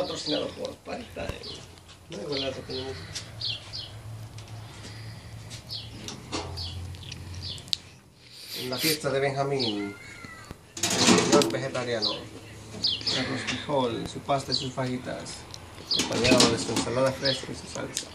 patrocinado por Parita. Eh. No es verdad que tenemos. En la fiesta de Benjamín, el señor vegetariano, arroz frijol, su pasta y sus fajitas, acompañado de su ensalada fresca y su salsa.